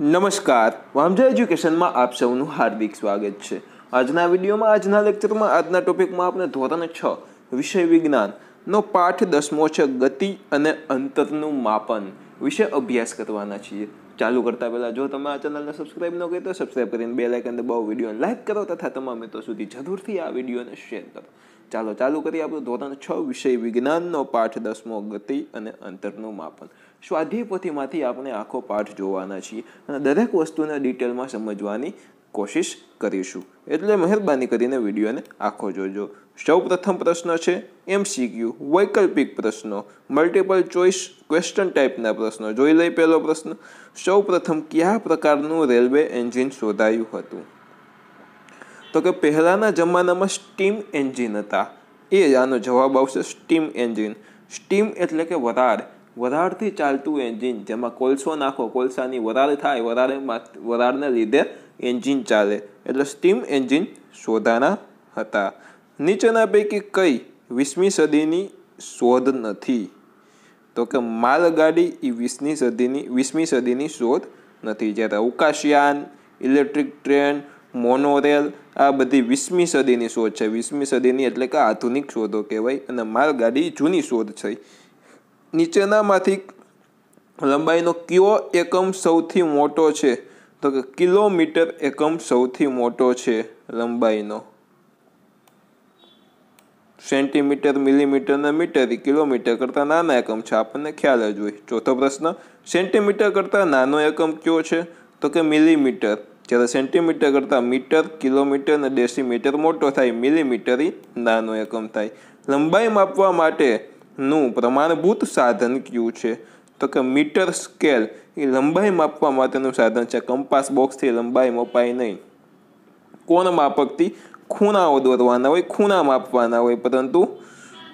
નમસ્કાર. વામજા એજ્યુકેશનમાં આપ સૌનું હાર્દિક સ્વાગત છે. આજના વિડીયોમાં, આજના લેક્ચરમાં, આજના ટોપિકમાં આપણે ધોરણ છ, વિષય વિજ્ઞાનનો પાઠ દસમો છે ગતિ અને અંતરનું માપન. વિશે અભ્યાસ કરવાના છીએ. ચાલુ કરતા પહેલાં જો તમે આ ચેનલને સબસ્ક્રાઇબ ન કરી તો સબસ્ક્રાઇબ કરીને બે લાઇકન દબાવો વિડીયોને લાઇક કરો તથા તમામ મિત્રો સુધી જરૂરથી આ વિડીયોને શેર કરો. ચાલો, ચાલુ કરીએ આપણું ધોરણ છ, વિષય વિજ્ઞાનનો પાઠ દસમો, ગતિ અને અંતરનું માપન. સ્વાધ્યાય આપણે આખો પાઠ જોવાના છીએ અને દરેક વસ્તુને ડિટેલમાં સમજવાની કોશિશ કરીશું. એટલે મહેરબાની કરીને વિડીયોને આખો જોજો. સૌ પ્રથમ પ્રશ્ન છે એમસીક્યુ, વૈકલ્પિક પ્રશ્નો મલ્ટિપલ ચોઇસ ક્વેશ્ચન ટાઈપના પ્રશ્નો. જોઈ લઈ પહેલો પ્રશ્ન. સૌ પ્રથમ કયા પ્રકારનું રેલવે એન્જિન શોધાયું હતું? તો કે પહેલાંના જમાનામાં સ્ટીમ એન્જિન હતા. એ આનો જવાબ આવશે સ્ટીમ એન્જિન. સ્ટીમ એટલે કે વરાળ. વરાળથી ચાલતું એન્જિન, જેમાં કોલસો નાખો, કોલસાની વરાળ થાય વરાળમાં વરાળને લીધે એન્જિન ચાલે. એટલે સ્ટીમ એન્જિન શોધાના હતા. નીચેના પૈકી કઈ વીસમી સદીની શોધ નથી? તો કે માલગાડી એ વીસમી સદીની વીસમી સદીની શોધ નથી. જ્યારે અવકાશયાન ઇલેક્ટ્રિક ટ્રેન, મોનોરેલ, આ બધી વીસમી સદીની શોધ છે. વીસમી સદીની એટલે કે આધુનિક શોધો કહેવાય અને માલગાડી જૂની શોધ છે. નીચેનામાંથી લંબાઈનો કયો એકમ સૌથી મોટો છે? તો કે કિલોમીટર એકમ સૌથી મોટો છે લંબાઈનો. સેન્ટીમીટર, મિલીમીટર અને મીટર કિલોમીટર કરતાં નાના એકમ છે. આપણને ખ્યાલ જ હોય. ચોથો પ્રશ્ન, સેન્ટીમીટર કરતાં નાનો એકમ કયો છે? તો કે મિલીમીટર. જ્યારે સેન્ટીમીટર કરતાં મીટર, કિલોમીટર અને ડેસીમીટર મોટો થાય, મિલીમીટર નાનો એકમ થાય. લંબાઈ માપવા માટેનું પ્રમાણભૂત સાધન કયું છે? તો કે મીટર સ્કેલ. એ લંબાઈ માપવા માટેનું સાધન છે. કંપાસ બોક્સથી લંબાઈ મપાય નહીં. કોણ માપકથી ખૂણાઓ દોરવાના હોય, ખૂણા માપવાના હોય, પરંતુ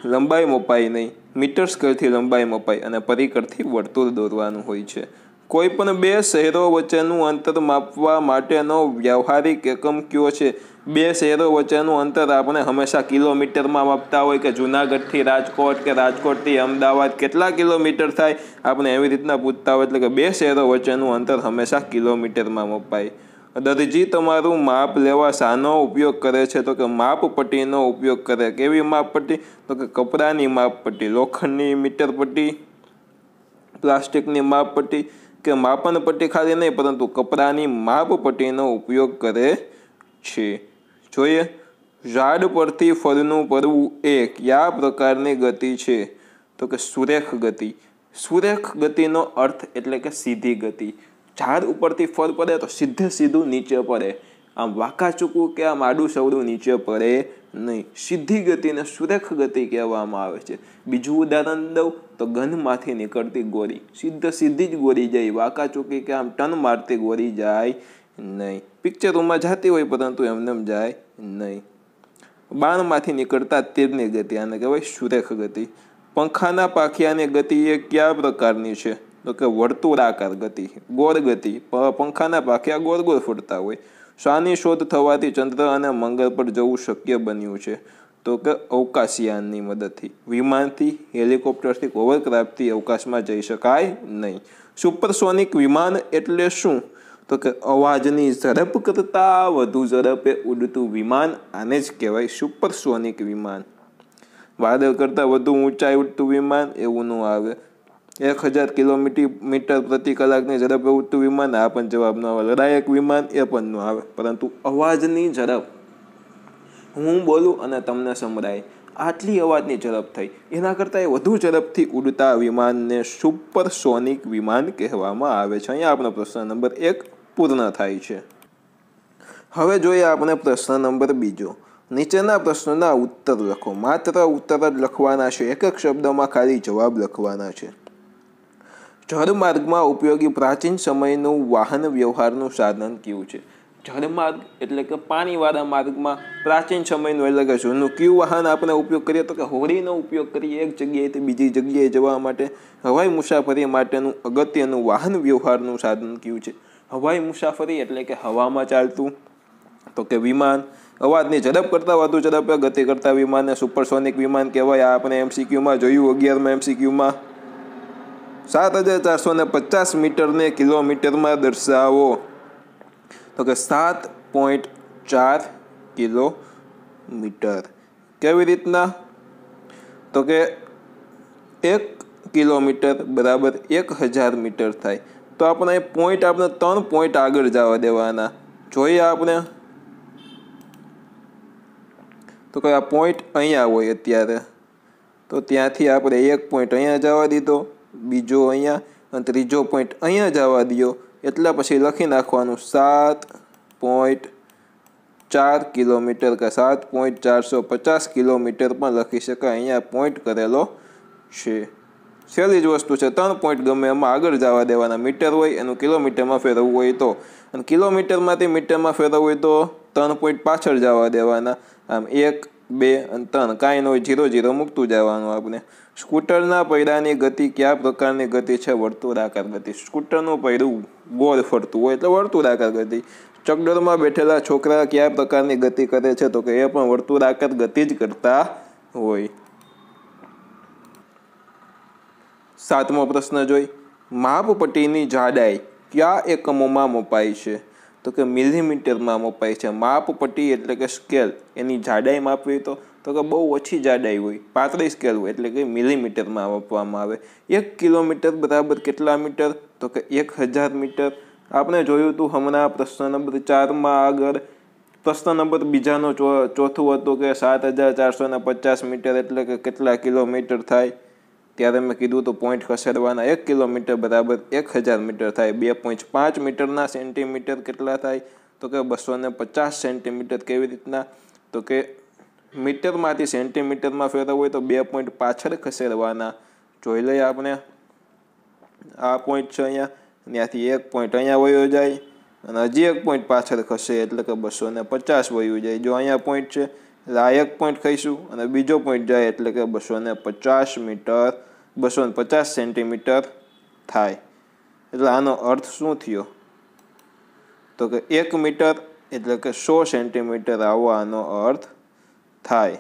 લંબાઈ મપાય નહીં. મીટર સ્કેલથી લંબાઈ મપાય અને પરિકરથી વર્તુળ દોરવાનું હોય છે. કોઈ પણ બે શહેરો વચ્ચેનું અંતર માપવા માટેનો વ્યવહારિક એકમ કયો છે? બે શહેરો વચ્ચેનું અંતર આપણે હંમેશા કિલોમીટરમાં માપતા હોય કે જુનાગઢથી રાજકોટ કે રાજકોટથી અમદાવાદ કેટલા કિલોમીટર થાય? આપણે એવી રીતના પૂછતા હોય એટલે કે બે શહેરો વચ્ચેનું અંતર હંમેશા કિલોમીટરમાં મપાય. દરજી તમારું માપ લેવા શાનો ઉપયોગ કરે છે? તો કે માપપટ્ટીનો ઉપયોગ કરે. કેવી માપપટ્ટી તો કે કપડાની માપપટ્ટી લોખંડની મીટર પટ્ટી, પ્લાસ્ટિકની માપપટ્ટી કે માપન પટ્ટી ખાલી નહીં, પરંતુ કપડાની માપપટ્ટીનો ઉપયોગ કરે છે. જોઈએ. ઝાડ પરથી ફરનું પડવું એ કયા પ્રકારની ગતિ છે? તો કે સુરેખ ગતિ. સુરેખ ગતિનો અર્થ એટલે કે સીધી ગતિ. ઝાડ ઉપરથી ફળ પડે તો સીધે સીધું નીચે પડે. આમ વાંકા ચૂકવું કે આમ આડું સવડું નીચે પડે નહીં. સીધી ગતિને સુરેખ ગતિ કહેવામાં આવે છે. બીજું ઉદાહરણ દઉં તો ગનમાંથી નીકળતી ગોરી. સીધે સીધી જ ગોળી જાય. વાંકા ચૂકી કે આમ ટન મારતી ગોળી જાય નહીં. પિક્ચરોમાં જાતી હોય પરંતુ એમને જાય નહીં. બાણમાંથી નીકળતા તીરની ગતિ. આને કહેવાય સુરેખ ગતિ. પંખાના પાખિયાની ગતિ એ કયા પ્રકારની છે? તો કે વર્તુળાકાર ગતિ ગોળ ગતિ. પંખાના પાખિયા ગોળ ગોળ ફૂટતા હોય. શાની શોધ થવાથી ચંદ્ર અને મંગળ પર જવું શક્ય બન્યું છે. તો કે અવકાશયાનની મદદથી. વિમાનથી, હેલિકોપ્ટરથી ઓવરક્રાફ્ટથી અવકાશમાં જઈ શકાય નહીં. સુપરસોનિક વિમાન એટલે શું? તો કે અવાજની ઝડપ કરતાં વધુ ઝડપે ઉડતું વિમાન, આને જ કહેવાય સુપરસોનિક વિમાન. વાદળ કરતાં વધુ ઊંચાઈ ઉડતું વિમાન, એવું ન આવે. એક હજાર કિલોમીટર મીટર પ્રતિ કલાકની ઝડપે ઉડતું વિમાન આ પણ જવાબ ન આવે. લડાયક વિમાન એ પણ ન આવે. પરંતુ અવાજની ઝડપ. હું બોલું અને તમને સંભળાય. આટલી અવાજની ઝડપ થઈ. એના કરતાં એ વધુ ઝડપથી ઉડતા વિમાનને સુપરસોનિક વિમાન કહેવામાં આવે છે. અહીંયા આપણો પ્રશ્ન નંબર એક પૂર્ણ થાય છે. હવે જોઈએ આપણે પ્રશ્ન નંબર બીજો. નીચેના પ્રશ્નોના ઉત્તર લખો. માત્ર ઉત્તર જ લખવાના છે. એક એક શબ્દમાં ખાલી જવાબ લખવાના છે. જળમાર્ગમાં ઉપયોગી પ્રાચીન સમયનું વાહન વ્યવહારનું સાધન કયું છે? જળમાર્ગ એટલે કે પાણીવાળા માર્ગમાં પ્રાચીન સમયનું એટલે કે જૂનું કયું વાહન આપણે ઉપયોગ કરીએ? તો કે હોડીનો ઉપયોગ કરીએ, એક જગ્યાએથી બીજી જગ્યાએ જવા માટે. હવાઈ મુસાફરી માટેનું અગત્યનું વાહન વ્યવહારનું સાધન કયું છે? હવાઈ મુસાફરી એટલે કે હવામાં ચાલતું, તો કે વિમાન. અવાજની ઝડપ કરતાં વધુ ઝડપે ગતિ કરતા વિમાનને સુપરસોનિક વિમાન કહેવાય. આપણે એમસીક્યુમાં જોયું, અગિયારમાં એમસીક્યુમાં સાત હજાર ચારસો ને પચાસ મીટરને કિલોમીટરમાં દર્શાવો. તો કે સાત પોઈન્ટ ચાર કિલોમીટર. કેવી રીતના? તો કે એક કિલોમીટર બરાબર એક હજાર મીટર થાય. તો આપણે પોઈન્ટ આપણે ત્રણ પોઈન્ટ આગળ જવા દેવાના. જોઈએ આપણે. તો કે આ પોઈન્ટ અહીંયા હોય અત્યારે. તો ત્યાંથી આપણે એક પોઈન્ટ અહીંયા જવા દીધો. બીજો અહીંયા, અને ત્રીજો પોઈન્ટ અહીંયા જવા દો એટલા પછી લખી નાખવાનું સાત પોઈન્ટ ચાર કિલોમીટર કે સાત પોઈન્ટ ચારસો પચાસ કિલોમીટર પણ લખી શકાય. અહીંયા પોઈન્ટ કરેલો છે. સહેલી જ વસ્તુ છે, ત્રણ પોઈન્ટ ગમે એમાં આગળ જવા દેવાના. મીટર હોય એનું કિલોમીટરમાં ફેરવવું હોય તો. અને કિલોમીટરમાંથી મીટરમાં ફેરવવું હોય તો ત્રણ પોઈન્ટ પાછળ જવા દેવાના. આમ એક બે અને ત્રણ. કાંઈ ન જીરો જીરો મૂકતું જવાનું આપણે સ્કૂટરના પૈડાની ગતિ કયા પ્રકારની ગતિ છે? વર્તુળાકાર ગતિ. સ્કૂટરનું પૈડું ગોળ ફરતું હોય એટલે વર્તુળાકાર ગતિ. ચકડોળમાં બેઠેલા છોકરા કયા પ્રકારની ગતિ કરે છે? તો કે એ પણ વર્તુળાકાર ગતિ જ કરતા હોય. સાતમો પ્રશ્ન જોઈ. માપપટ્ટીની જાડાઈ કયા એકમોમાં મપાય છે? તો કે મિલીમીટરમાં મપાય છે. માપપટ્ટી એટલે કે સ્કેલ. એની જાડાઈ માપવી તો તો કે બહુ ઓછી જાડાઈ હોય. પાતળી સ્કેલ હોય એટલે કે મિલીમીટરમાં માપવામાં આવે. એક કિલોમીટર બરાબર કેટલા મીટર? તો કે એક હજાર મીટર. આપણે જોયું હતું હમણાં પ્રશ્ન નંબર ચારમાં આગળ. પ્રશ્ન નંબર બીજાનો ચોથું હતું કે સાત હજાર ચારસો પચાસ મીટર એટલે કે કેટલા કિલોમીટર થાય? ત્યારે મેં કીધું તો પોઈન્ટ ખસેડવાના એક કિલોમીટર બરાબર એક હજાર મીટર થાય. બે પોઈન્ટ પાંચ મીટરના સેન્ટીમીટર કેટલા થાય? તો કે બસો ને પચાસ સેન્ટીમીટર કેવી રીતના? તો કે મીટરમાંથી સેન્ટીમીટરમાં ફેરવવું હોય તો બે પોઈન્ટ પાછળ ખસેડવાના. જોઈ લઈએ આપણે. આ પોઈન્ટ છે અહીંયા. ત્યાંથી એક પોઈન્ટ અહીંયા વયો જાય. અને હજી એક પોઈન્ટ પાછળ ખસે એટલે કે બસો ને પચાસ વયું જાય. જો અહીંયા પોઈન્ટ છે એક પોઈન્ટ કહીશું અને બીજો પોઈન્ટ જાય એટલે કે બસો પચાસ મીટર, બસો પચાસ સેન્ટીમીટર થાય. એટલે આનો અર્થ શું થયો? તો કે એક મીટર એટલે કે સો સેન્ટીમીટર આવો આનો અર્થ થાય.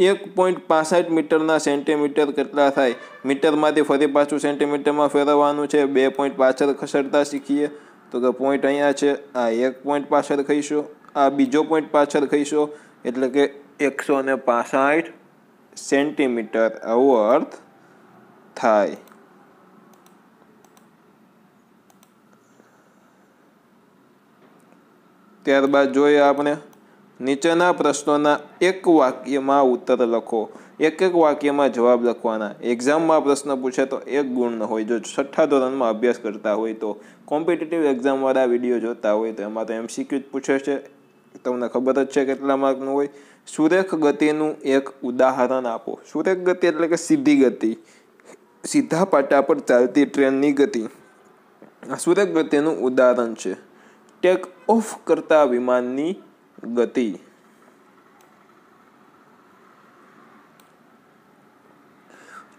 એક પોઈન્ટ પાસઠ મીટરના સેન્ટીમીટર કેટલા થાય. મીટરમાંથી ફરી પાછું સેન્ટીમીટરમાં ફેરવવાનું છે. બે પોઈન્ટ પાછળ ખસેડતા શીખીએ. તો કે પોઈન્ટ અહીંયા છે. આ એક પોઈન્ટ પાછળ ખઈશો. આ બીજો પોઈન્ટ પાછળ ખઈશો. એટલે કે એકસો ને પાસઠ સેન્ટીમીટર આવો અર્થ થાય. ત્યારબાદ જોઈએ આપણે નીચેના પ્રશ્નોના એક વાક્યમાં ઉત્તર લખો. એક એક વાક્યમાં જવાબ લખવાના. એક્ઝામમાં પ્રશ્ન પૂછે તો એક ગુણનો હોય. જો છઠ્ઠા ધોરણમાં અભ્યાસ કરતા હોય તો કોમ્પિટિટિવ એક્ઝામવાળા વીડિયો જોતા હોય તો એમાં તો એમસીક્યુ જ પૂછે છે. તમને ખબર જ છે કેટલા માર્કનું હોય? સુરેખ ગતિનું એક ઉદાહરણ આપો. સુરેખ ગતિ એટલે કે સીધી ગતિ. સીધા પાટા પર ચાલતી ટ્રેનની ગતિ. આ સુરેખ ગતિનું ઉદાહરણ છે. ટેક ઓફ કરતા વિમાનની ગતિ.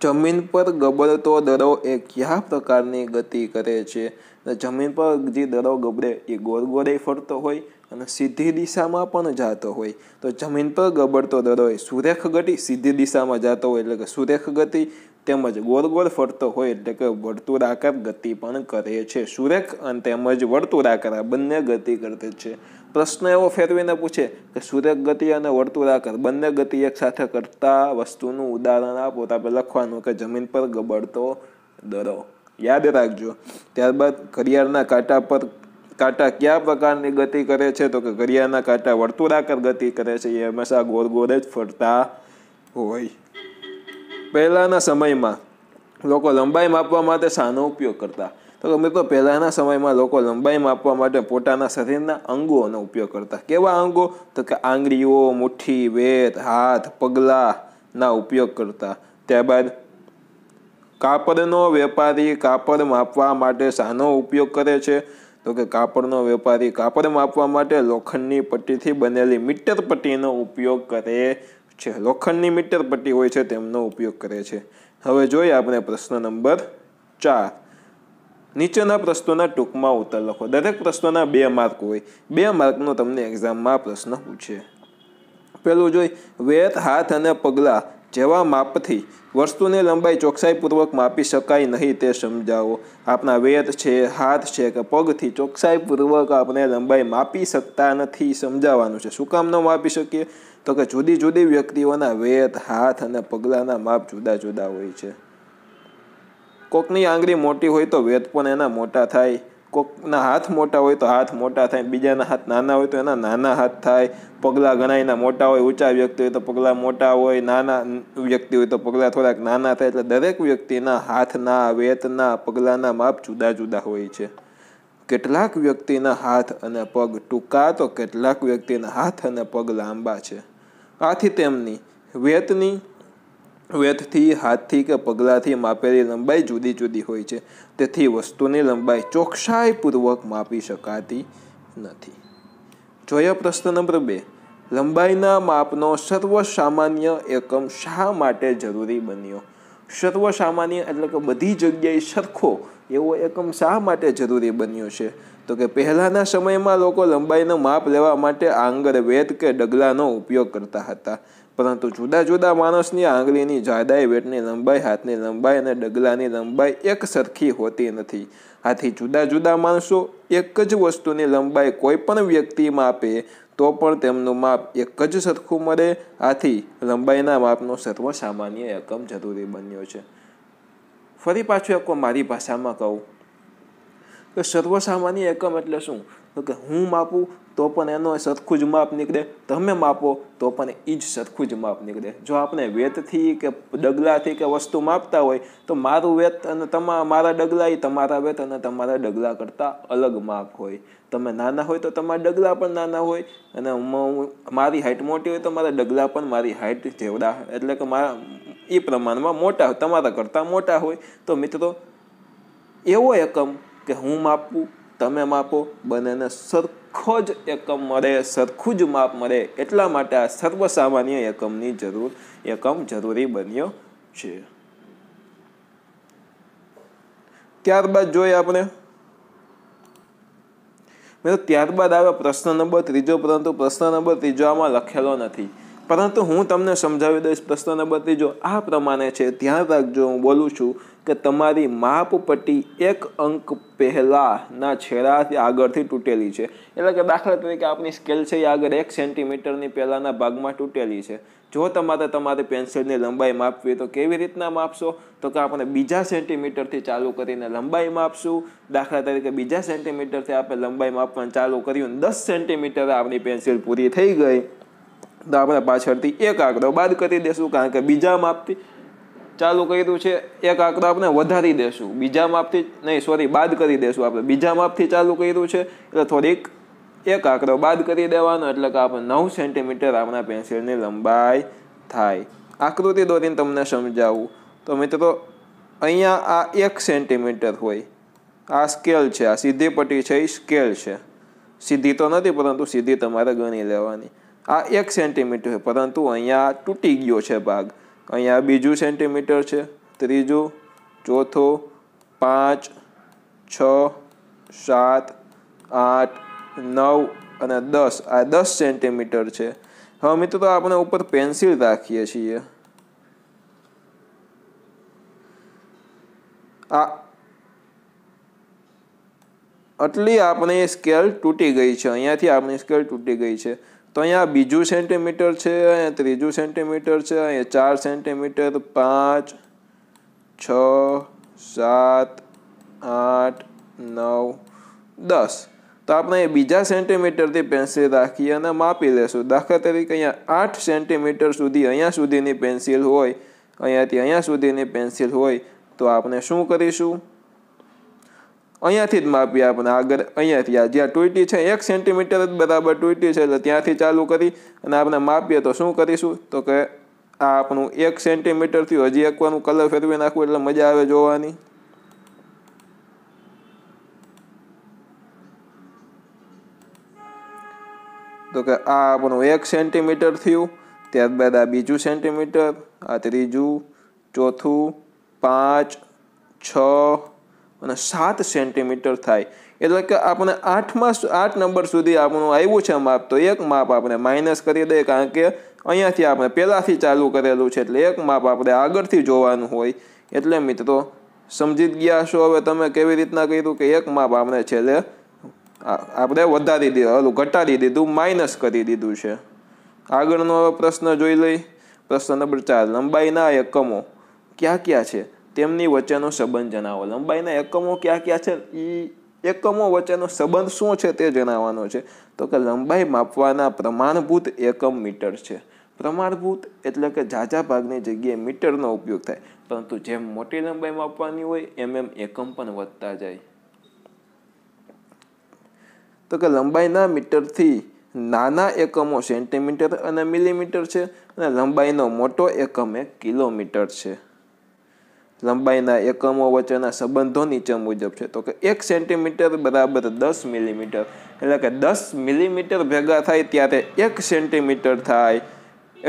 જમીન પર ગબડતો દડો એ કયા પ્રકારની ગતિ કરે છે? જમીન પર જે દડો ગબડે એ ગોળ ગોળે ફરતો હોય અને સીધી દિશામાં પણ જતો હોય. તો જમીન પર ગબડતો દડો એ સુરેખ ગતિ સીધી દિશામાં જતો હોય એટલે કે સુરેખ ગતિ તેમજ ગોળ ગોળ ફરતો હોય એટલે કે વર્તુળાકાર ગતિ પણ કરે છે. સુરેખ અને તેમજ વર્તુળાકાર આ બંને ગતિ કરે છે. પ્રશ્ન એવો ફેરવીને પૂછે કે સૂર્ય ગતિ અને વર્તુળાકાર બંને ગતિ એક સાથે કરતા વસ્તુનું ઉદાહરણ આપો તો આપણે લખવાનું કે જમીન પર ગબડતો દરો. યાદ રાખજો. ત્યારબાદ ઘડિયાળના કાંટા પર, કાંટા કયા પ્રકારની ગતિ કરે છે? તો કે ઘડિયાળના કાંટા વર્તુળાકાર ગતિ કરે છે. એ હંમેશા ગોળ ગોળ જ ફરતા હોય. પહેલાંના સમયમાં લોકો લંબાઈ માપવા માટે શાનો ઉપયોગ કરતા. તો મિત્રો પહેલાંના સમયમાં લોકો લંબાઈ માપવા માટે પોતાના શરીરના અંગોનો ઉપયોગ કરતા. કેવા અંગો? તો કે આંગળીઓ, મુઠ્ઠી વેત હાથ, પગલાંના ઉપયોગ કરતા. ત્યારબાદ કાપડનો વેપારી કાપડ માપવા માટે શાનો ઉપયોગ કરે છે. તો કે કાપડનો વેપારી કાપડ માપવા માટે લોખંડની પટ્ટીથી બનેલી મીટર પટ્ટીનો ઉપયોગ કરે છે. લોખંડની મીટર પટ્ટી હોય છે, તેમનો ઉપયોગ કરે છે. હવે જોઈએ આપણે પ્રશ્ન નંબર ચાર. નીચેના પ્રશ્નોના ટૂંકમાં ઉત્તર લખો. દરેક પ્રશ્નોના બે માર્ક હોય. બે માર્કનો તમને એક્ઝામમાં પ્રશ્ન પૂછે. પેલું જોઈ, વેત, હાથ અને પગલાં જેવા માપથી વસ્તુની લંબાઈ ચોકસાઈપૂર્વક માપી શકાય નહીં તે સમજાવો. આપણા વેત છે, હાથ છે કે પગથી ચોકસાઈપૂર્વક આપણે લંબાઈ માપી શકતા નથી સમજાવવાનું છે. શું કામ ન માપી શકીએ? તો કે જુદી જુદી વ્યક્તિઓના વેત, હાથ અને પગલાંના માપ જુદા જુદા હોય છે. કોકની આંગળી મોટી હોય તો વેત પણ એના મોટા થાય. કોકના હાથ મોટા હોય તો હાથ મોટા થાય. બીજાના હાથ નાના હોય તો એના નાના હાથ થાય. પગલાં ઘણા એના મોટા હોય, ઊંચા વ્યક્તિ હોય તો પગલાં મોટા હોય, નાના વ્યક્તિ હોય તો પગલાં થોડાક નાના થાય. એટલે દરેક વ્યક્તિના હાથના વેતના પગલાંના માપ જુદા જુદા હોય છે. કેટલાક વ્યક્તિના હાથ અને પગ ટૂંકા તો કેટલાક વ્યક્તિના હાથ અને પગ લાંબા છે. આથી તેમની વેતની વેતથી હાથથી કે પગલાંથી માપેલી લંબાઈ જુદી જુદી હોય છે. તેથી વસ્તુની લંબાઈ ચોકસાઈપૂર્વક માપી શકાતી નથી. જોયો પ્રશ્ન નંબર બે. લંબાઈના માપનો સર્વસામાન્ય એકમ શા માટે જરૂરી બન્યો? સર્વસામાન્ય એટલે કે બધી જગ્યાએ સરખો એવો એકમ શા માટે જરૂરી બન્યો છે? તો કે પહેલાંના સમયમાં લોકો લંબાઈનું માપ લેવા માટે આંગળ વેત કે ડગલાનો ઉપયોગ કરતા હતા. પરંતુ જુદા જુદા માણસની આંગળીની જાડાઈ, વેટની લંબાઈ, હાથની લંબાઈ અને ડગલાની લંબાઈ એક સરખી હોતી નથી. આથી જુદા જુદા માણસો એક જ વસ્તુની લંબાઈ કોઈ પણ વ્યક્તિ માપે, તો પણ તેમનું માપ એક જ સરખું મળે. આથી લંબાઈના માપનો સર્વસામાન્ય એકમ જરૂરી બન્યો છે. ફરી પાછું એક મારી ભાષામાં કહું. કે સર્વસામાન્ય એકમ એટલે શું? તો કે હું માપું, તો પણ એનો સરખું જ માપ નીકળે. તમે માપો, તો પણ એ જ સરખું જ માપ નીકળે. જો આપણે વેતથી કે ડગલાથી કે વસ્તુ માપતા હોય, તો મારું વેત અને તમારા મારા ડગલા એ તમારા વેત અને તમારા ડગલા કરતાં અલગ માપ હોય. તમે નાના હોય તો તમારા ડગલા પણ નાના હોય અને મારી હાઇટ મોટી હોય તો મારા ડગલા પણ મારી હાઇટ જેવડા. એટલે કે મારા એ પ્રમાણમાં મોટા તમારા કરતાં મોટા હોય. તો મિત્રો, એવો એકમ કે હું માપું તમે માપો, બંનેને સરખો જ એકમ મળે, સરખું જ માપ મળે. એટલા માટે આ સર્વસામાન્ય એકમની જરૂર, એકમ જરૂરી બન્યો છે. ત્યારબાદ જોઈએ આપણે. મેં ત્યારબાદ આવે પ્રશ્ન નંબર ત્રીજો, પરંતુ પ્રશ્ન નંબર ત્રીજો આમાં લખેલો નથી. પરંતુ હું તમને સમજાવી દઈશ પ્રશ્ન નંબર ત્રીજો આ પ્રમાણે છે. ધ્યાન રાખજો, હું બોલું છું. કે તમારી માપપટ્ટી એક અંક પહેલાંના છેડાથી આગળથી તૂટેલી છે. એટલે કે દાખલા તરીકે આપની સ્કેલ છે એ આગળ એક સેન્ટીમીટરની પહેલાંના ભાગમાં તૂટેલી છે. જો તમારે તમારી પેન્સિલની લંબાઈ માપવી તો કેવી રીતના માપશો? તો કે આપણે બીજા સેન્ટીમીટરથી ચાલુ કરીને લંબાઈ માપશું. દાખલા તરીકે બીજા સેન્ટીમીટરથી આપણે લંબાઈ માપવાનું ચાલુ કર્યું દસ સેન્ટીમીટર આપણી પેન્સિલ પૂરી થઈ ગઈ. તો આપણે પાછળથી એક આંકડો બાદ કરી દેશું કારણ કે બીજા માપથી ચાલુ કર્યું છે, એક આંકડો આપણે વધારી દેશું. બીજા માપથી, નહીં સોરી બાદ કરી દેશું આપણે. બીજા માપથી ચાલુ કર્યું છે, એટલે થોડીક એક આંકડો બાદ કરી દેવાનો, એટલે કે આપણે નવ સેન્ટીમીટર આપણા પેન્સિલની લંબાઈ થાય. આકૃતિ દોરીને તમને સમજાવું. તો મિત્રો, અહીંયા આ એક સેન્ટીમીટર હોય. આ સ્કેલ છે, આ સીધી પટ્ટી છે, એ સ્કેલ છે. સીધી તો નથી, પરંતુ સીધી તમારે ગણી લેવાની. આ એક સેન્ટીમીટર પરંતુ અહીંયા તૂટી ગયો છે ભાગ. અહીંયા બીજું સેન્ટીમીટર છે, ત્રીજું, ચોથો, પાંચ, છ, સાત, આઠ, નવ અને દસ. આ દસ સેન્ટીમીટર છે. હવે મિત્રો આપણે ઉપર પેન્સિલ રાખીએ છીએ. આ આટલી આપણી સ્કેલ તૂટી ગઈ છે. અહીંયાથી આપણી સ્કેલ તૂટી ગઈ છે. તો અહીંયા બીજું સેન્ટીમીટર છે, અહીંયા ત્રીજું સેન્ટીમીટર છે, અહીંયા ચાર સેન્ટીમીટર, પાંચ, છ, સાત, આઠ, નવ, દસ. તો આપણે બીજા સેન્ટીમીટરથી પેન્સિલ રાખી અને માપી લેશું. દાખલા તરીકે અહીંયા આઠ સેન્ટીમીટર સુધી, અહીંયા સુધીની પેન્સિલ હોય, અહીંયાથી અહીંયા સુધીની પેન્સિલ હોય, તો આપણે શું કરીશું? અહીંયાથી જ માપીએ આપણે. આગળ અહીંયાથી આ જ્યાં ટૂંટી છે, એક સેન્ટીમીટર જ બરાબર ટૂંટી છે, એટલે ત્યાંથી ચાલુ કરી અને આપણે માપીએ તો શું કરીશું? તો કે આ આપણું એક સેન્ટીમીટરથી હજી એકવાનું કલર ફેરવી નાખવું એટલે મજા આવે જોવાની. તો કે આ આપણું એક સેન્ટીમીટર થયું. ત્યારબાદ આ બીજું સેન્ટીમીટર આ ત્રીજું, ચોથું, પાંચ, છ અને સાત સેન્ટીમીટર થાય. એટલે કે આપણે આઠમાં આઠ નંબર સુધી આપણું આવ્યું છે માપ, તો એક માપ આપણે માઇનસ કરી દઈએ, કારણ કે અહીંયાથી આપણે પહેલાંથી ચાલુ કરેલું છે, એટલે એક માપ આપણે આગળથી જોવાનું હોય. એટલે મિત્રો, સમજી જ ગયા છો? હવે તમે કેવી રીતના કર્યું કે એક માપ આપણે છેલ્લે આપણે વધારી દીધું ઓલું ઘટાડી દીધું માઇનસ કરી દીધું છે. આગળનો હવે પ્રશ્ન જોઈ લઈ. પ્રશ્ન નંબર ચાર, લંબાઈના એકમો ક્યાં ક્યાં છે? તેમની વચ્ચેનો સંબંધ જણાવો. લંબાઈના એકમો ક્યાં ક્યાં છે? એ એકમો વચ્ચેનો સંબંધ શું છે તે જણાવવાનો છે. તો કે લંબાઈ માપવાના પ્રમાણભૂત એકમ મીટર છે. પ્રમાણભૂત એટલે કે ઝાઝા ભાગની જગ્યાએ મીટરનો ઉપયોગ થાય. પરંતુ જેમ મોટી લંબાઈ માપવાની હોય, એમ એમ એકમ પણ વધતા જાય. તો કે લંબાઈના મીટરથી નાના એકમો સેન્ટીમીટર અને મિલીમીટર છે અને લંબાઈનો મોટો એકમ એ કિલોમીટર છે. લંબાઈના એકમો વચ્ચેના સંબંધો નીચે મુજબ છે. તો કે એક સેન્ટીમીટર બરાબર દસ મિલીમીટર. એટલે કે દસ મિલીમીટર ભેગા થાય ત્યારે એક સેન્ટીમીટર થાય.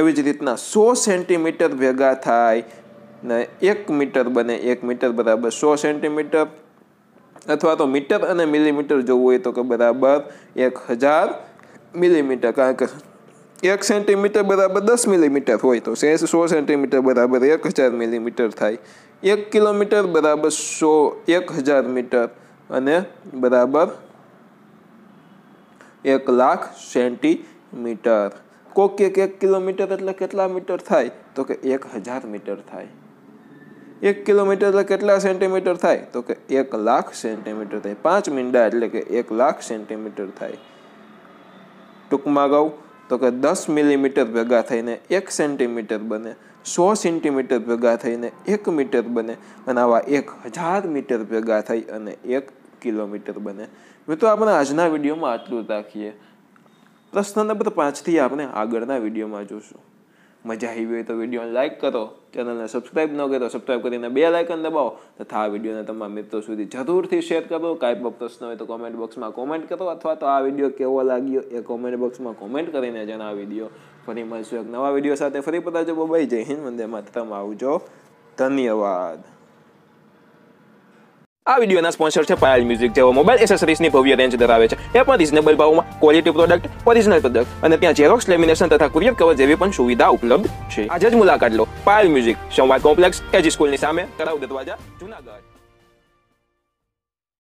એવી જ રીતના સો સેન્ટીમીટર ભેગા થાય ને એક મીટર બને એક મીટર બરાબર સો સેન્ટીમીટર. અથવા તો મીટર અને મિલીમીટર જોવું હોય તો કે બરાબર એક હજાર મિલીમીટર. કારણ કે એક સેન્ટીમીટર બરાબર દસ મિલીમીટર હોય તો સે સેન્ટીમીટર બરાબર એક હજાર મિલીમીટર થાય. એક કિલોમીટર બરાબર સો એક હજાર મીટર અને બરાબર એક લાખ સેન્ટીમીટર. કોક એક એક કિલોમીટર એટલે કેટલા મીટર થાય? તો કે એક હજાર મીટર થાય. એક કિલોમીટર એટલે કેટલા સેન્ટીમીટર થાય? તો કે એક લાખ સેન્ટીમીટર થાય. પાંચ મીંડા એટલે કે એક લાખ સેન્ટીમીટર થાય. ટૂંકમાં કહું તો કે દસ મિલીમીટર ભેગા થઈને એક સેન્ટીમીટર બને. સો સેન્ટીમીટર ભેગા થઈને એક મીટર બને અને આવા એક હજાર મીટર ભેગા થઈ અને એક કિલોમીટર બને. મિત્રો, આપણે આજના વિડીયોમાં આટલું રાખીએ. પ્રશ્ન નંબર પાંચથી આપણે આગળના વિડીયોમાં જોશું. મજા આવી હોય તો વિડીયોને લાઇક કરો. ચેનલને સબસ્ક્રાઇબ ન કરો સબસ્ક્રાઇબ કરીને બે લાઇકન દબાવો. તથા આ વિડીયોને તમારા મિત્રો સુધી જરૂરથી શેર કરો. કાંઈ પણ પ્રશ્ન હોય તો કોમેન્ટ બોક્સમાં કોમેન્ટ કરો અથવા તો આ વીડિયો કેવો લાગ્યો એ કોમેન્ટ બોક્સમાં કોમેન્ટ કરીને જણાવી દો. ફરી મળશું એક નવા વીડિયો સાથે. ફરી પતા જો બાય જય હિન્દ. વંદે માતરમ. આવજો. ધન્યવાદ. આ વિડીયોના સ્પોન્સર છે પાયલ મ્યુઝિક જેઓ મોબાઈલ એસેસરીઝની ભવ્ય રેન્જ ધરાવે છે. એ પણ રિઝનેબલ ભાવમાં ક્વોલિટી પ્રોડક્ટ ઓરિજિનલ પ્રોડક્ટ અને ત્યાં ઝેરોક્સ લેમિનેશન તથા કુરિયર કવર જેવી પણ સુવિધા ઉપલબ્ધ છે. આજે જ મુલાકાત લો. Payal music Samvad complex A G સ્કૂલની સામે, તળાવ દરવાજા, જુનાગઢ.